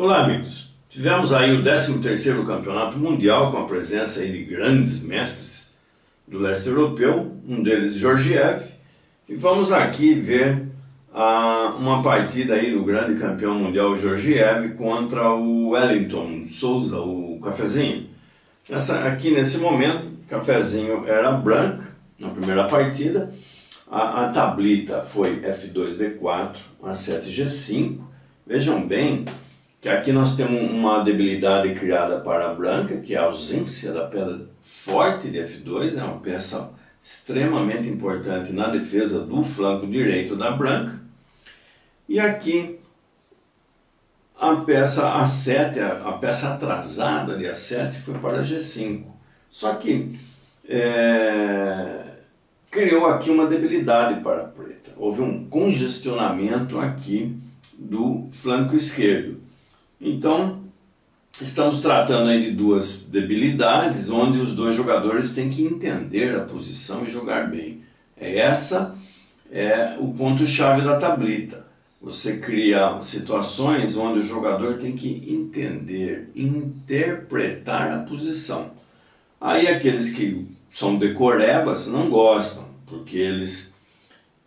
Olá amigos, tivemos aí o 13º Campeonato Mundial com a presença de grandes mestres do leste europeu, um deles Georgiev, e vamos aqui ver ah, uma partida aí do grande campeão mundial Georgiev contra o Wellington Souza, o cafezinho. Essa, aqui nesse momento, cafezinho era branca na primeira partida, a, a tablita foi F2D4, A7G5. Vejam bem que aqui nós temos uma debilidade criada para a branca, que é a ausência da pedra forte de F2, é uma peça extremamente importante na defesa do flanco direito da branca. E aqui a peça A7, a, peça atrasada de A7 foi para G5. Só que é, criou aqui uma debilidade para a preta. Houve um congestionamento aqui do flanco esquerdo. Então, estamos tratando aí de duas debilidades, onde os dois jogadores têm que entender a posição e jogar bem. É essa é o ponto-chave da tablita. Você cria situações onde o jogador tem que entender, interpretar a posição. Aí aqueles que são decorebas não gostam, porque eles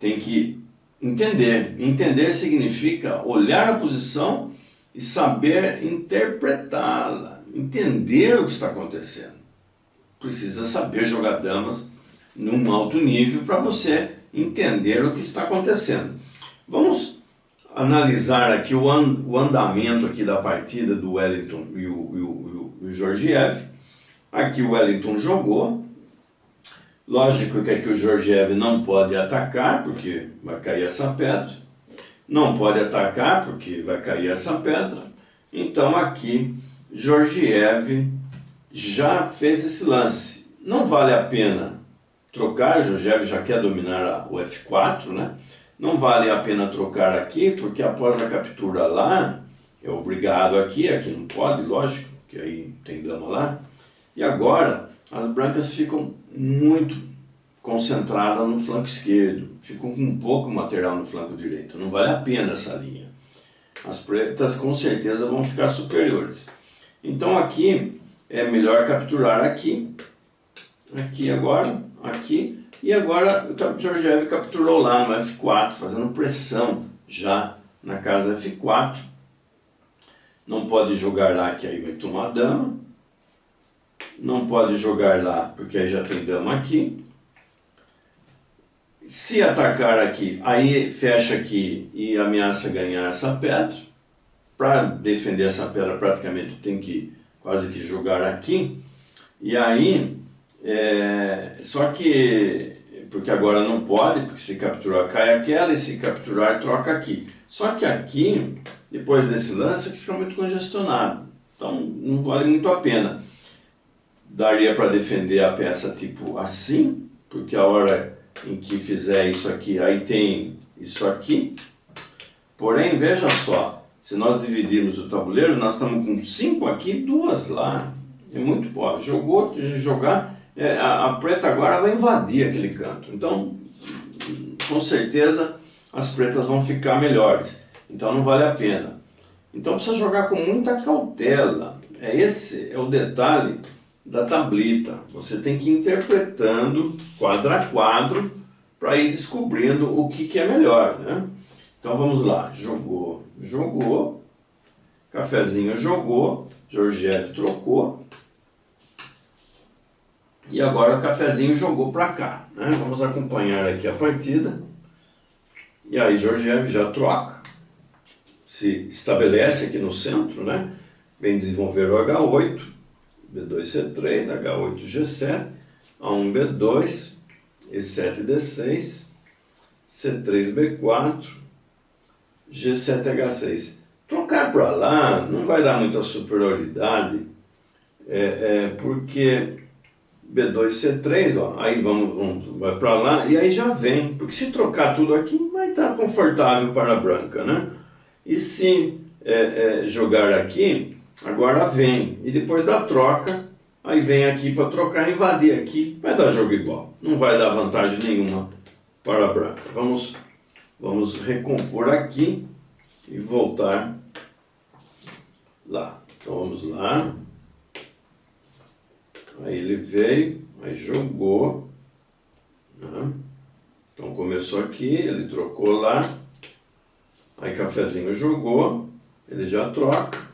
têm que entender. Entender significa olhar a posição e saber interpretá-la, entender o que está acontecendo. Precisa saber jogar damas num alto nível para você entender o que está acontecendo. Vamos analisar aqui o, and, o andamento aqui da partida do Wellington e o, e o, e o Georgiev. Aqui o Wellington jogou. Lógico que aqui o Georgiev não pode atacar, porque vai cair essa pedra. Não pode atacar, porque vai cair essa pedra. Então aqui Georgiev já fez esse lance. Não vale a pena trocar, Georgiev já quer dominar o F4, né? Não vale a pena trocar aqui, porque após a captura lá, é obrigado aqui, aqui não pode, lógico, que aí tem dama lá. E agora as brancas ficam muito concentradas no flanco esquerdo, ficam com pouco material no flanco direito. Não vale a pena essa linha. As pretas com certeza vão ficar superiores. Então aqui é melhor capturar aqui, aqui agora, aqui, e agora o Georgiev capturou lá no F4, fazendo pressão já na casa F4. Não pode jogar lá que aí vai tomar dama não pode jogar lá, porque aí já tem dama aqui. Se atacar aqui, aí fecha aqui e ameaça ganhar essa pedra. Para defender essa pedra, praticamente tem que quase que jogar aqui. E aí, é, só que, porque agora não pode, porque se capturar cai aquela, e se capturar troca aqui. Só que aqui, depois desse lance, fica muito congestionado. Então não vale muito a pena daria para defender a peça tipo assim, porque a hora em que fizer isso aqui, aí tem isso aqui. Porém, veja só, se nós dividirmos o tabuleiro, nós estamos com cinco aqui duas lá. É muito pobre. Jogou, jogar, é, a, a preta agora vai invadir aquele canto. Então, com certeza, as pretas vão ficar melhores. Então não vale a pena. Então precisa jogar com muita cautela. É esse é o detalhe da tablita. Você tem que ir interpretando quadro a quadro para ir descobrindo o que, que é melhor. Né? Então vamos lá. Jogou, jogou. Cafezinho jogou. Georgette trocou. E agora o cafezinho jogou para cá. Né? Vamos acompanhar aqui a partida. E aí Georgiev já troca. Se estabelece aqui no centro, né? Vem desenvolver o H8. B2C3, H8G7, A1B2, E7D6, C3B4, G7H6. Trocar para lá não vai dar muita superioridade, é, é, porque B2C3, ó, aí vamos, vamos vai para lá e aí já vem, porque se trocar tudo aqui vai estar confortável para a branca, né? E se é, é jogar aqui, Agora vem, e depois da troca, aí vem aqui para trocar, invadir aqui, vai dar jogo igual. Não vai dar vantagem nenhuma para a branca. Vamos, vamos recompor aqui e voltar lá. Então vamos lá. Aí ele veio, aí jogou. Né? Então começou aqui, ele trocou lá. Aí cafezinho jogou, ele já troca.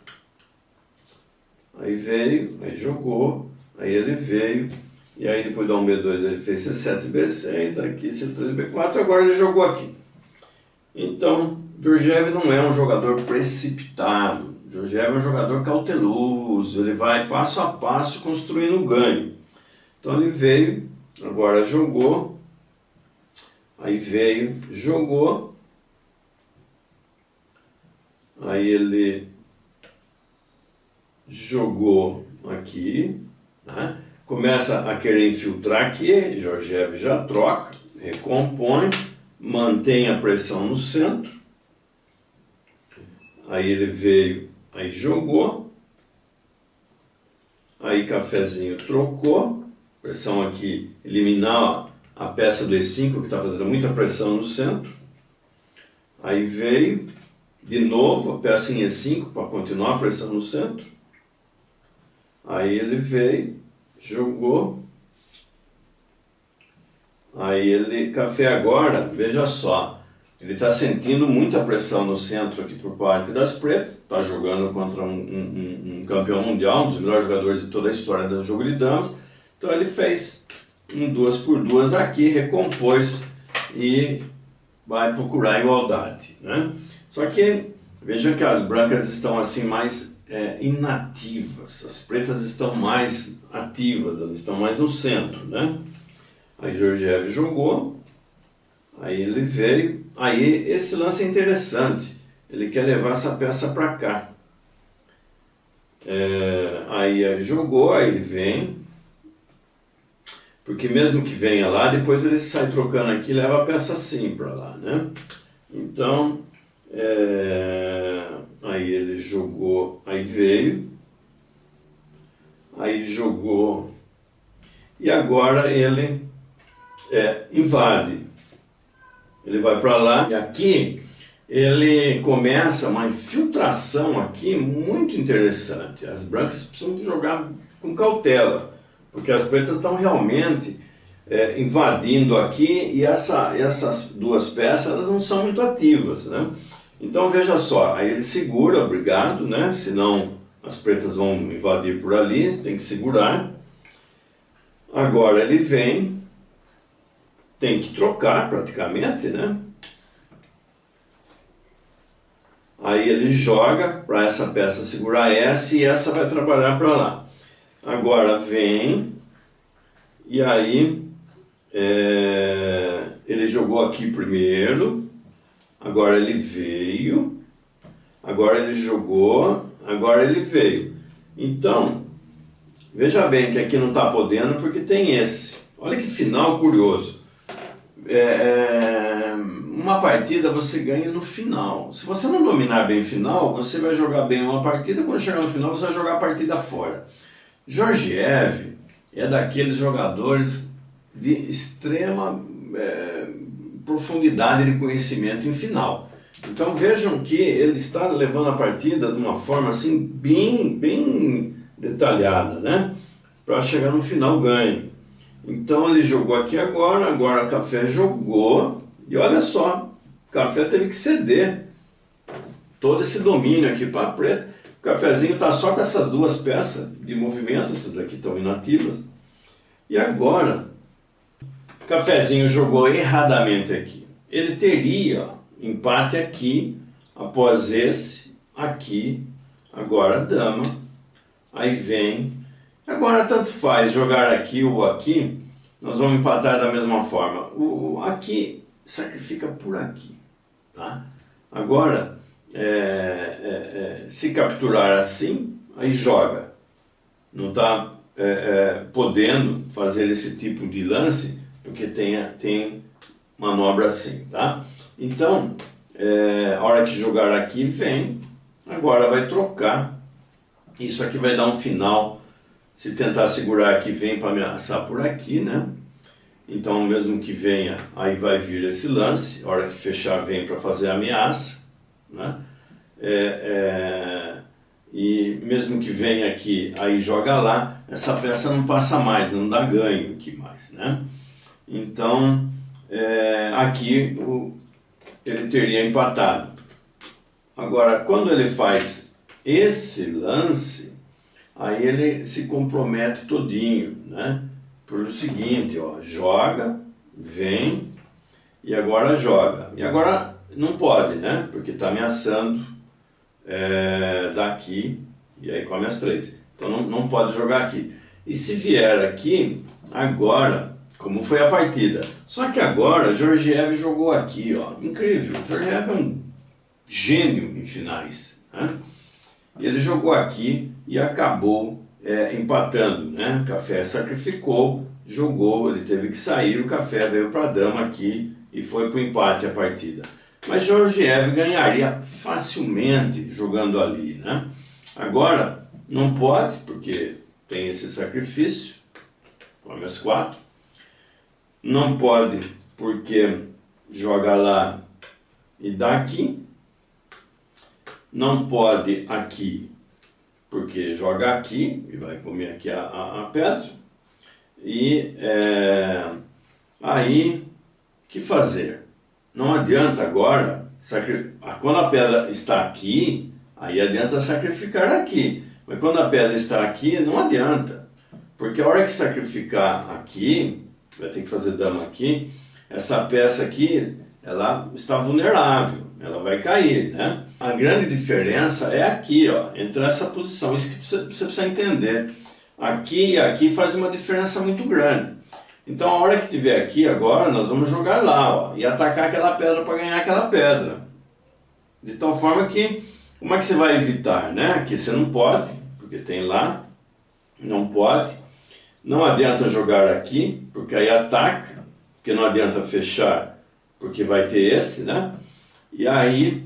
Aí veio, aí jogou, aí ele veio. E aí depois dá um B2 ele fez C7, B6, aqui C3, B4, agora ele jogou aqui. Então, Georgiev não é um jogador precipitado. Georgiev é um jogador cauteloso, ele vai passo a passo construindo o ganho. Então ele veio, agora jogou, aí veio, jogou, aí ele jogou aqui, né? começa a querer infiltrar aqui, Georgiev já troca, recompõe, mantém a pressão no centro, aí ele veio Aí jogou. Aí cafezinho trocou. Pressão aqui, eliminar a peça do E5 que está fazendo muita pressão no centro. Aí veio de novo a peça em E5 para continuar a pressão no centro. Aí ele veio, jogou. Aí ele, café agora, veja só, ele está sentindo muita pressão no centro aqui por parte das pretas, está jogando contra um, um, um, campeão mundial, um dos melhores jogadores de toda a história do jogo de damas. Então ele fez um duas por duas aqui, recompôs e vai procurar igualdade. Né? Só que vejam que as brancas estão assim mais é, inativas, as pretas estão mais ativas, elas estão mais no centro. Né? Aí Georgiev jogou, aí ele veio, Aí esse lance é interessante. Ele quer levar essa peça para cá. É, aí jogou, aí ele vem. Porque mesmo que venha lá, depois ele sai trocando aqui e leva a peça assim para lá, né? Então, é, aí ele jogou, aí veio, aí jogou, e agora ele é, invade ele vai para lá e aqui ele começa uma infiltração aqui muito interessante. As brancas precisam jogar com cautela, porque as pretas estão realmente é, invadindo aqui e essa, essas duas peças elas não são muito ativas, né? Então veja só, aí ele segura, obrigado, né? Senão as pretas vão invadir por ali, tem que segurar. Agora ele vem, tem que trocar praticamente, né? Aí ele joga para essa peça segurar essa e essa vai trabalhar para lá. Agora vem e aí é, ele jogou aqui primeiro, agora ele veio, agora ele jogou, agora ele veio. Então, veja bem que aqui não está podendo porque tem esse. Olha que final curioso. É, é, uma partida você ganha no final. Se você não dominar bem o final, você vai jogar bem uma partida, quando chegar no final você vai jogar a partida fora. Georgiev é daqueles jogadores de extrema é, profundidade de conhecimento em final. Então vejam que ele está levando a partida de uma forma assim bem, bem detalhada, né? Para chegar no final ganho. Então ele jogou aqui agora, agora Café jogou, e olha só, Café teve que ceder todo esse domínio aqui para a preta. O cafezinho está só com essas duas peças de movimento, essas daqui estão inativas. E agora, cafezinho jogou erradamente aqui. Ele teria empate aqui, após esse, aqui, agora dama, aí vem Agora, tanto faz jogar aqui ou aqui, nós vamos empatar da mesma forma. O aqui sacrifica por aqui. Tá? Agora, é, é, é, se capturar assim, aí joga. Não está é, é, podendo fazer esse tipo de lance, porque tem, tem manobra assim. Tá? Então, é, a hora que jogar aqui, vem. Agora vai trocar. Isso aqui vai dar um final se tentar segurar aqui, vem para ameaçar por aqui, né? Então, mesmo que venha, aí vai vir esse lance. A hora que fechar, vem para fazer a ameaça, né? É, é, e mesmo que venha aqui, aí joga lá, essa peça não passa mais, não dá ganho aqui mais, né? Então, é, aqui o, ele teria empatado. Agora, quando ele faz esse lance, aí ele se compromete todinho, né? Por o seguinte, ó, joga, vem e agora joga. E agora não pode, né? Porque está ameaçando é, daqui e aí come as três. Então não, não pode jogar aqui. E se vier aqui, agora, como foi a partida? Só que agora Georgiev jogou aqui, ó. Incrível. Georgiev é um gênio em finais. Né? E ele jogou aqui e acabou é, empatando. Né? O café sacrificou, jogou, ele teve que sair, o café veio para a dama aqui e foi para o empate a partida. Mas Georgiev ganharia facilmente jogando ali, né? Agora, não pode, porque tem esse sacrifício, come as quatro. Não pode, porque joga lá e dá aqui. Não pode aqui, porque joga aqui e vai comer aqui a, a, a pedra. E é, aí, que fazer? Não adianta agora, quando a pedra está aqui, aí adianta sacrificar aqui. Mas quando a pedra está aqui, não adianta. Porque a hora que sacrificar aqui, vai ter que fazer dama aqui, essa peça aqui, ela está vulnerável, ela vai cair, né? A grande diferença é aqui, ó, entre essa posição, isso que você, você precisa entender. Aqui e aqui faz uma diferença muito grande. Então a hora que tiver aqui agora, nós vamos jogar lá ó, e atacar aquela pedra para ganhar aquela pedra. De tal forma que, como é que você vai evitar? Né? Que você não pode, porque tem lá, não pode. Não adianta jogar aqui, porque aí ataca, porque não adianta fechar, porque vai ter esse, né? E aí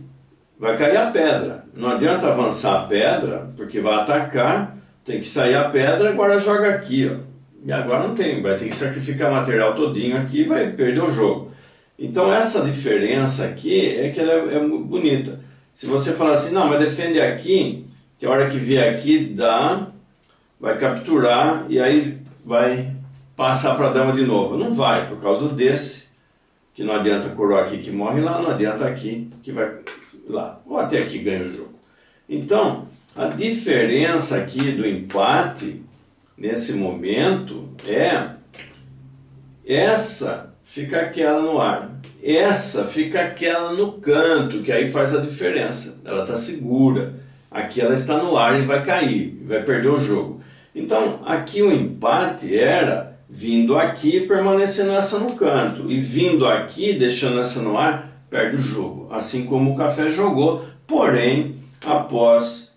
vai cair a pedra. Não adianta avançar a pedra, porque vai atacar, tem que sair a pedra, agora joga aqui, ó. E agora não tem, vai ter que sacrificar material todinho aqui e vai perder o jogo. Então essa diferença aqui é que ela é, é bonita. Se você falar assim, não, mas defende aqui, que a hora que vier aqui dá, vai capturar e aí vai passar para a dama de novo. Não vai, por causa desse, que não adianta coroar aqui que morre lá, não adianta aqui que vai lá. Ou até aqui ganha o jogo. Então, a diferença aqui do empate nesse momento é essa fica aquela no ar, essa fica aquela no canto, que aí faz a diferença. Ela está segura. Aqui ela está no ar e vai cair, vai perder o jogo. Então aqui o empate era vindo aqui permanecendo essa no canto, e vindo aqui, deixando essa no ar, perde o jogo. Assim como o café jogou, porém, após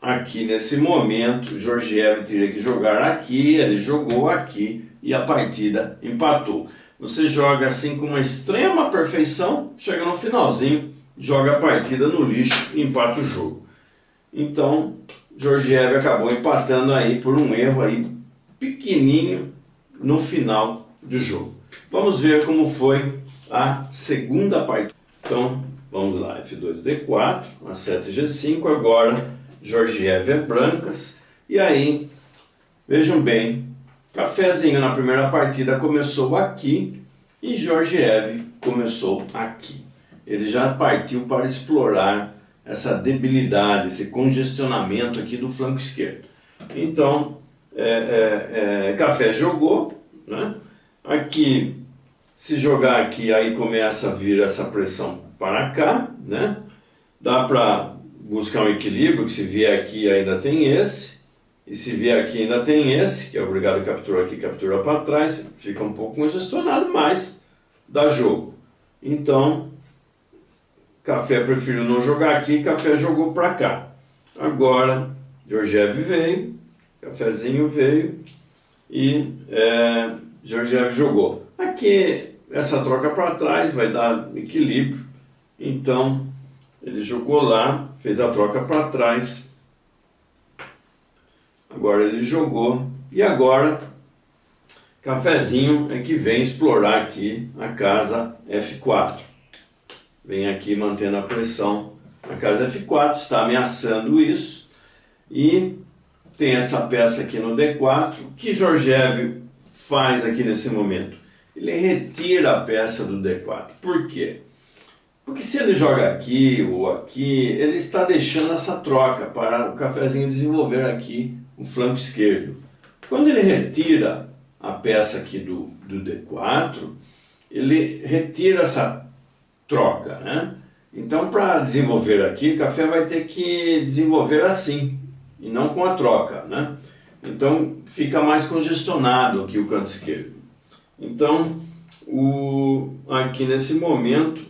aqui nesse momento, Georgiev teria que jogar aqui, ele jogou aqui e a partida empatou. Você joga assim com uma extrema perfeição, chega no finalzinho, joga a partida no lixo e empata o jogo. Então, Georgiev acabou empatando aí por um erro aí pequenininho no final do jogo. Vamos ver como foi a segunda partida. Então, vamos lá, F2D4, A7G5, agora Georgiev é brancas. E aí, vejam bem, Cafézinho na primeira partida começou aqui e Georgiev começou aqui. Ele já partiu para explorar essa debilidade, esse congestionamento aqui do flanco esquerdo. Então, é, é, é, Café jogou, né? aqui, se jogar aqui, aí começa a vir essa pressão para cá, né? dá para buscar um equilíbrio, que se vier aqui ainda tem esse, e se vier aqui ainda tem esse, que é obrigado a capturar aqui, captura para trás, fica um pouco congestionado, mas dá jogo. Então, Café prefiro não jogar aqui, Café jogou para cá. Agora, Georgiev veio, Cafezinho veio e é, Georgiev jogou. Aqui, essa troca para trás vai dar equilíbrio, então ele jogou lá, fez a troca para trás. Agora ele jogou. E agora, cafezinho é que vem explorar aqui a casa F4. Vem aqui mantendo a pressão. A casa F4 está ameaçando isso. E tem essa peça aqui no D4. O que Georgiev faz aqui nesse momento? Ele retira a peça do D4. Por quê? Porque se ele joga aqui ou aqui, ele está deixando essa troca para o cafezinho desenvolver aqui o flanco esquerdo. Quando ele retira a peça aqui do, do D4, ele retira essa troca, né? Então, para desenvolver aqui, café vai ter que desenvolver assim, e não com a troca, né? Então, fica mais congestionado aqui o canto esquerdo. Então, o, aqui nesse momento,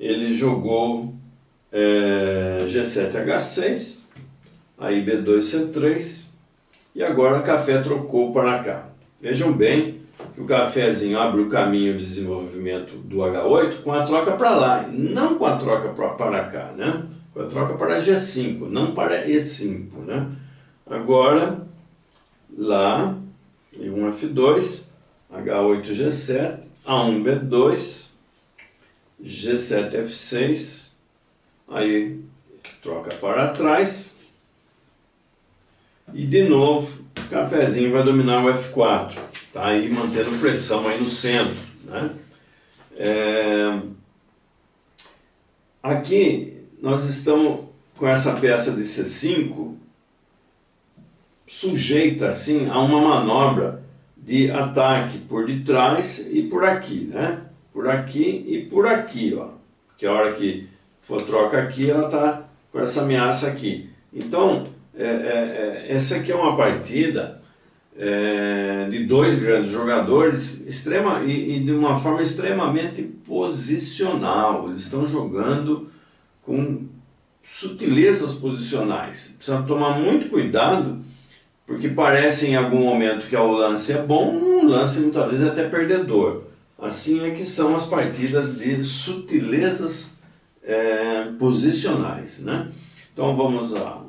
ele jogou é, G7H6, aí B2C3, e agora café trocou para cá. Vejam bem que o cafezinho abre o caminho de desenvolvimento do H8 com a troca para lá, não com a troca para cá, né? com a troca para G5, não para E5. Né? Agora, lá, e um F2, H8, G7, A1, B2, G7, F6, aí troca para trás, e de novo, o cafezinho vai dominar o F4, tá aí mantendo pressão aí no centro, né? É... Aqui nós estamos com essa peça de C5 sujeita assim a uma manobra de ataque por detrás e por aqui, né? Por aqui e por aqui, ó. Porque a hora que for troca aqui, ela tá com essa ameaça aqui. Então, é, é, é, essa aqui é uma partida é, de dois grandes jogadores extrema, e, e, de uma forma extremamente posicional. Eles estão jogando com sutilezas posicionais. Precisa tomar muito cuidado, porque parece em algum momento que o lance é bom, um lance muitas vezes é até perdedor. Assim é que são as partidas de sutilezas é, posicionais. Né? Então vamos lá.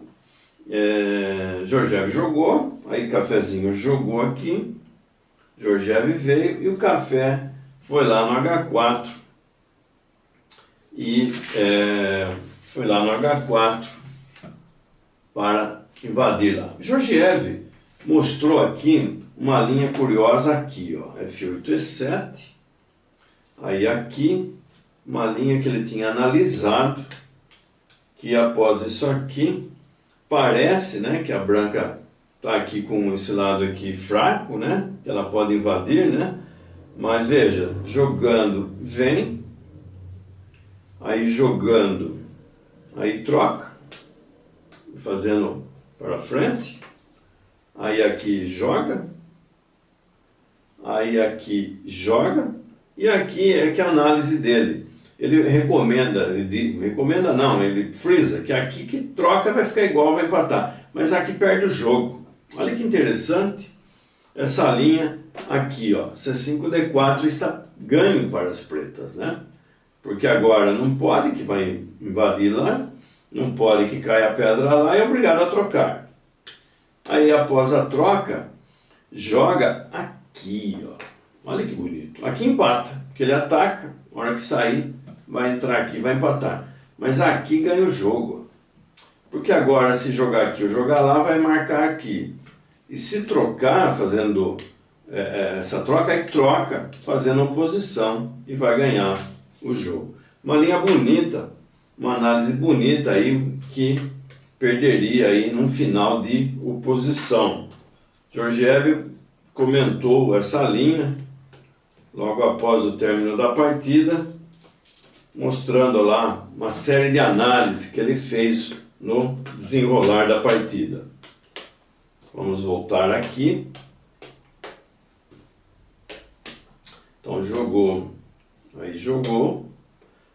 É, Jorgev jogou, aí Cafezinho jogou aqui, Jorgev veio e o Café foi lá no H4 e é, foi lá no H4 para invadir lá. Georgiev mostrou aqui uma linha curiosa aqui, ó, F8 E7, aí aqui uma linha que ele tinha analisado, que após isso aqui parece né, que a branca está aqui com esse lado aqui fraco, né, que ela pode invadir, né, mas veja, jogando vem, aí jogando, aí troca, fazendo para frente, aí aqui joga, aí aqui joga, e aqui é que a análise dele. Ele recomenda, ele recomenda não, ele frisa que aqui que troca vai ficar igual, vai empatar, mas aqui perde o jogo. Olha que interessante essa linha aqui, ó, C5D4 está ganho para as pretas, né? Porque agora não pode que vai invadir lá, não pode que caia a pedra lá e é obrigado a trocar. Aí após a troca, joga aqui, ó. Olha que bonito. Aqui empata, porque ele ataca, na hora que sair, vai entrar aqui, vai empatar. Mas aqui ganha o jogo. Porque agora, se jogar aqui ou jogar lá, vai marcar aqui. E se trocar, fazendo é, é, essa troca, aí troca, fazendo oposição e vai ganhar o jogo. Uma linha bonita, uma análise bonita aí que perderia aí num final de oposição. Georgiev comentou essa linha logo após o término da partida mostrando lá uma série de análises que ele fez no desenrolar da partida. Vamos voltar aqui. Então jogou, aí jogou,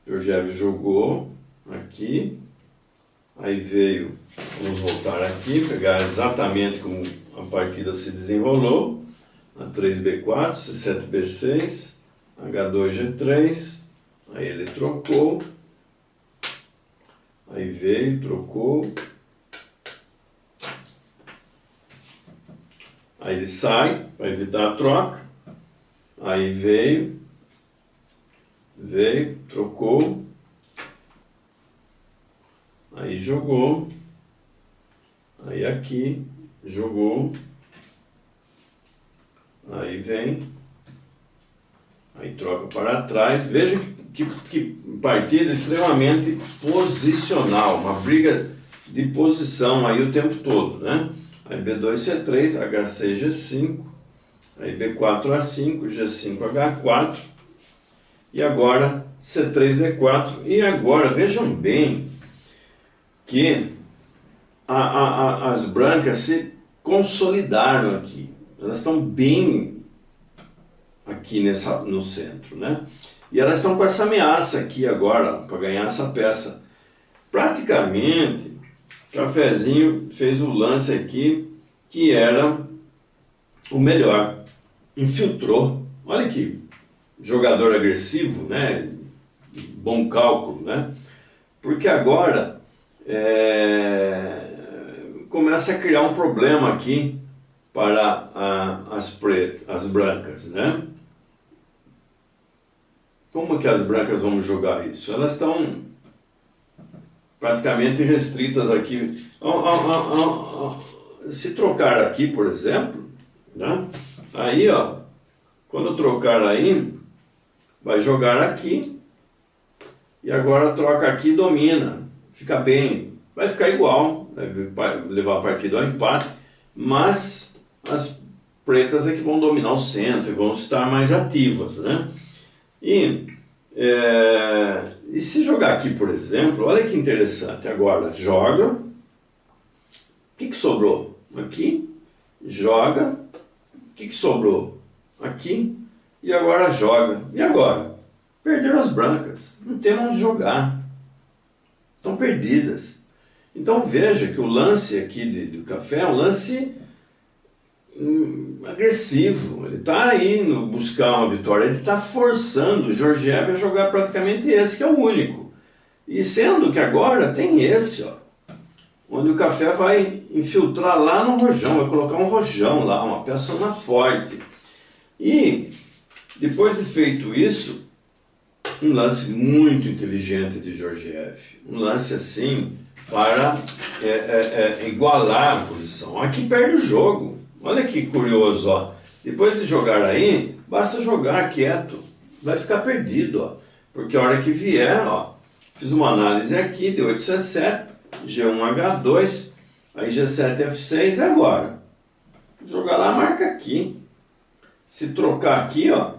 Georgiev jogou aqui, aí veio, vamos voltar aqui, pegar exatamente como a partida se desenrolou, A3B4, C7B6, H2G3, Aí ele trocou. Aí veio, trocou. Aí ele sai para evitar a troca. Aí veio, veio, trocou. Aí jogou. Aí aqui, jogou. Aí vem. Aí troca para trás. Veja que, que partida extremamente posicional. Uma briga de posição aí o tempo todo, né? Aí B2, C3, HC, G5. Aí B4, A5, G5, H4. E agora C3, D4. E agora, vejam bem que a, a, a, as brancas se consolidaram aqui. Elas estão bem aqui nessa, no centro, né? E elas estão com essa ameaça aqui agora para ganhar essa peça. Praticamente, Cafezinho fez o lance aqui que era o melhor. Infiltrou. Olha que jogador agressivo, né? Bom cálculo, né? Porque agora é, começa a criar um problema aqui para a, as, pretas, as brancas, né? Como que as brancas vão jogar isso? Elas estão praticamente restritas aqui. Se trocar aqui, por exemplo, né? aí ó, quando trocar aí, vai jogar aqui e agora troca aqui domina fica bem, vai ficar igual, vai levar a partida ao empate, mas as pretas é que vão dominar o centro e vão estar mais ativas, né? E, é, e se jogar aqui, por exemplo, olha que interessante, agora joga, o que, que sobrou? Aqui, joga, o que, que sobrou? Aqui, e agora joga. E agora? Perderam as brancas, não tem onde jogar estão perdidas. Então veja que o lance aqui de, do café é um lance hum, agressivo. Ele está indo buscar uma vitória, ele está forçando o Georgiev a jogar praticamente esse que é o único. E sendo que agora tem esse, ó, onde o café vai infiltrar lá no rojão, vai colocar um rojão lá, uma peça na forte. E depois de feito isso, um lance muito inteligente de Georgiev. Um lance assim para é, é, é, igualar a posição. Aqui perde o jogo. Olha que curioso, ó. Depois de jogar aí, basta jogar quieto. Vai ficar perdido, ó. Porque a hora que vier, ó, fiz uma análise aqui, de 8 C7, G1H2, aí G7 F6, e agora? Jogar lá, marca aqui. Se trocar aqui, ó,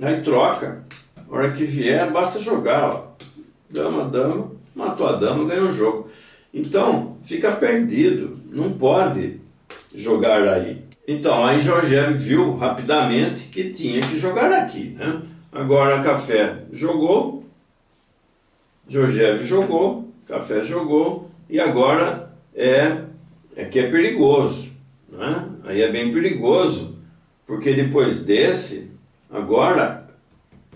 aí troca. A hora que vier, basta jogar. Ó. Dama, dama, matou a dama, ganhou o jogo. Então, fica perdido. Não pode jogar aí. Então, aí Jorge viu rapidamente que tinha que jogar aqui. Né? Agora, Café jogou, Jorge jogou, Café jogou, e agora é, é que é perigoso. Né? Aí é bem perigoso, porque depois desse, agora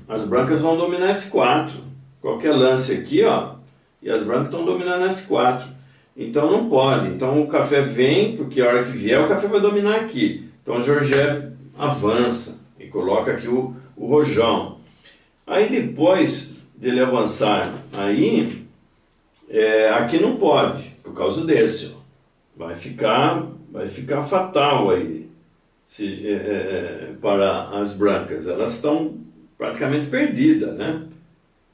as brancas vão dominar F4. Qualquer lance aqui, ó, e as brancas estão dominando F4. Então não pode. Então o café vem, porque a hora que vier o café vai dominar aqui. Então o Georgiev avança e coloca aqui o, o rojão. Aí depois dele avançar aí, é, aqui não pode, por causa desse. Ó. Vai ficar, vai ficar fatal aí se, é, é, é para as brancas. Elas estão praticamente perdida, né?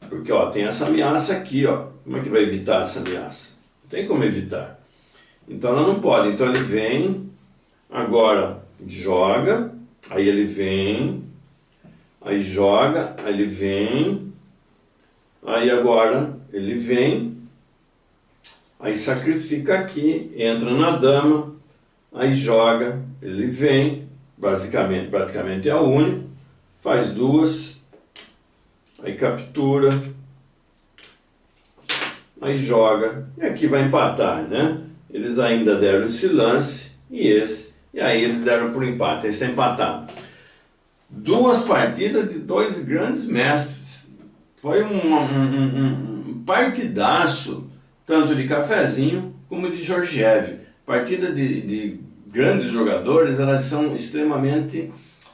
Porque ó, tem essa ameaça aqui, ó. Como é que vai evitar essa ameaça? Tem como evitar. Então ela não pode. Então ele vem, agora joga, aí ele vem, aí joga, aí ele vem, aí agora ele vem, aí sacrifica aqui, entra na dama, aí joga, ele vem, basicamente, praticamente é a única, faz duas, aí captura, aí joga, e aqui vai empatar, né? Eles ainda deram esse lance e esse, e aí eles deram por empate, esse está empatado. Duas partidas de dois grandes mestres. Foi um, um, um partidaço, tanto de cafezinho como de Georgiev. Partida de, de grandes jogadores, elas são extremamente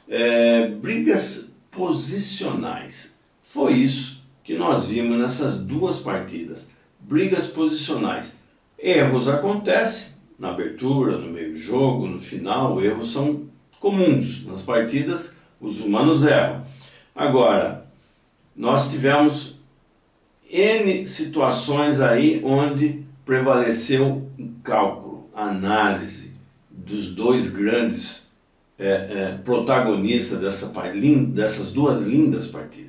é, brigas posicionais. Foi isso que nós vimos nessas duas partidas. Brigas posicionais. Erros acontecem na abertura, no meio do jogo, no final, erros são comuns. Nas partidas, os humanos erram. Agora, nós tivemos N situações aí onde prevaleceu o cálculo, a análise dos dois grandes é, é, protagonistas dessa, dessas duas lindas partidas.